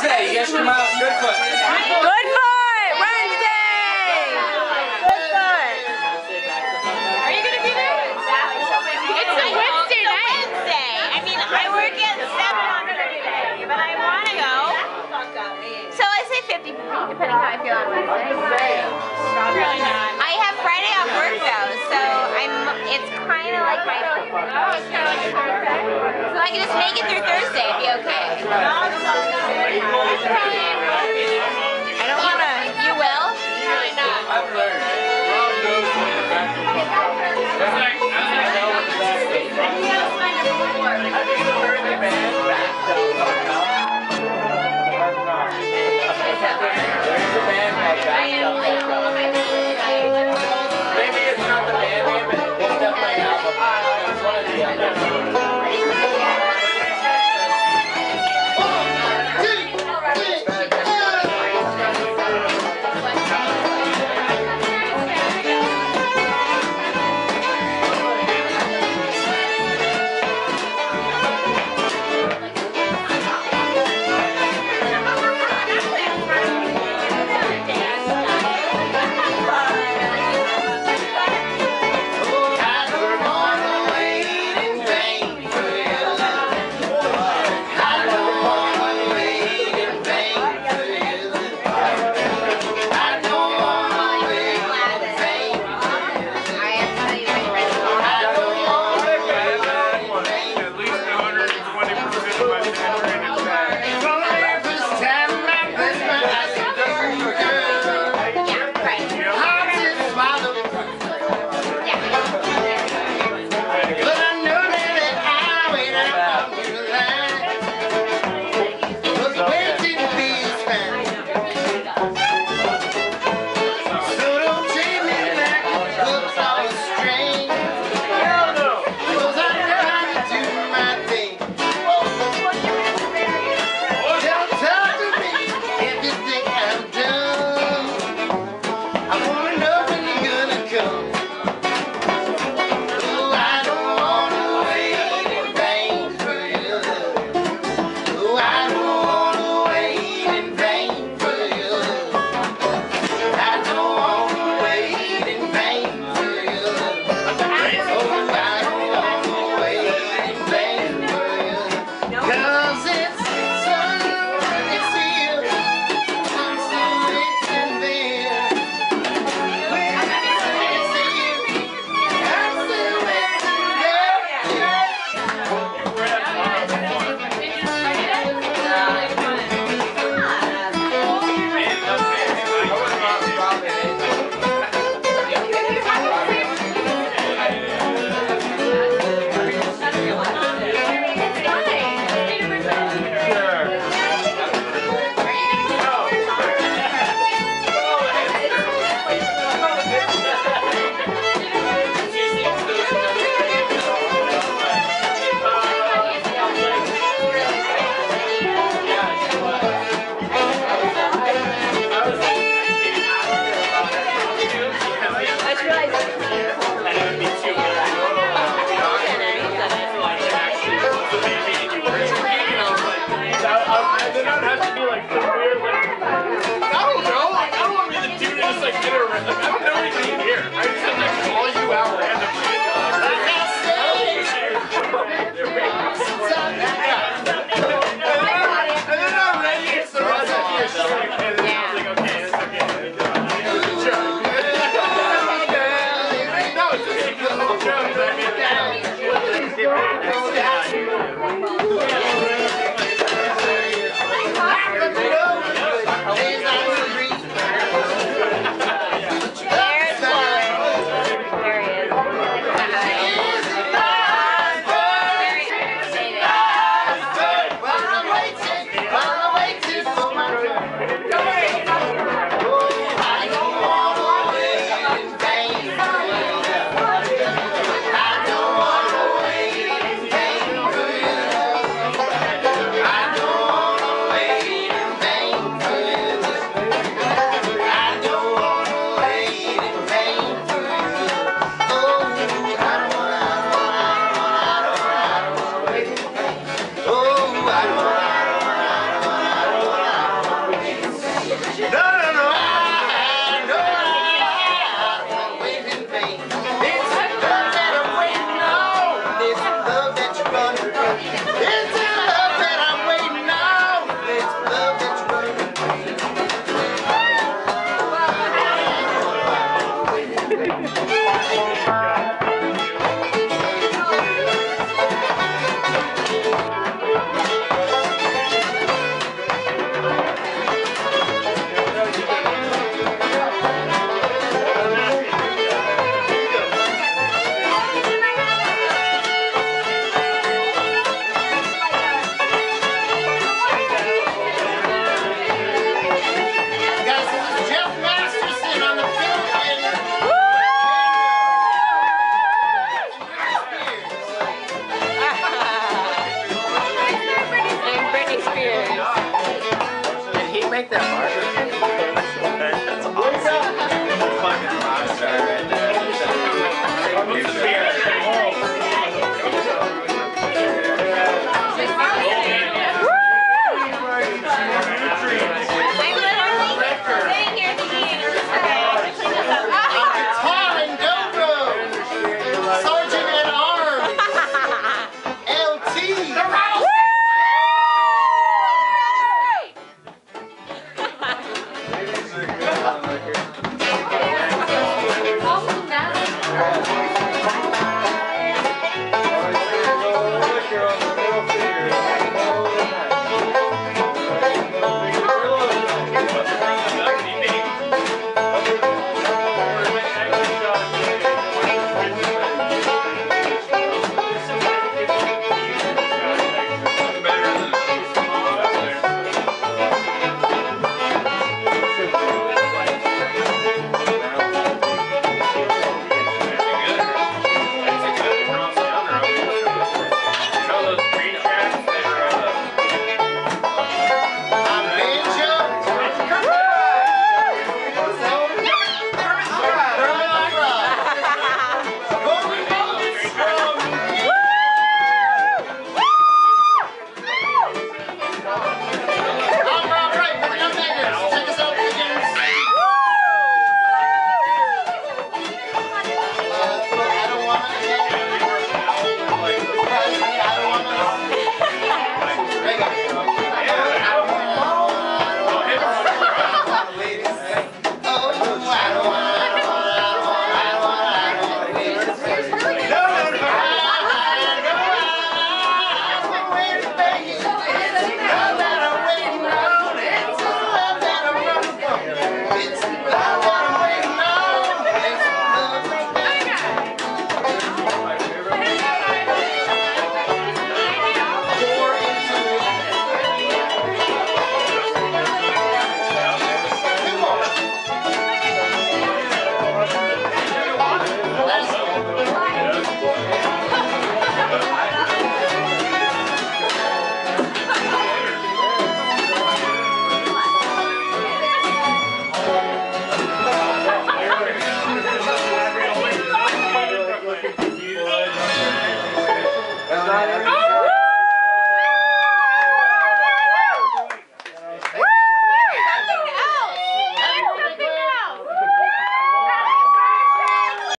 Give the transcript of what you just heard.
Thursday. You guys come. 50 depending how I feel on Wednesday. Probably not. I have Friday off work though, so I'm. It's kind of like my. Oh, so I can just make it through Thursday. It'd be okay. family.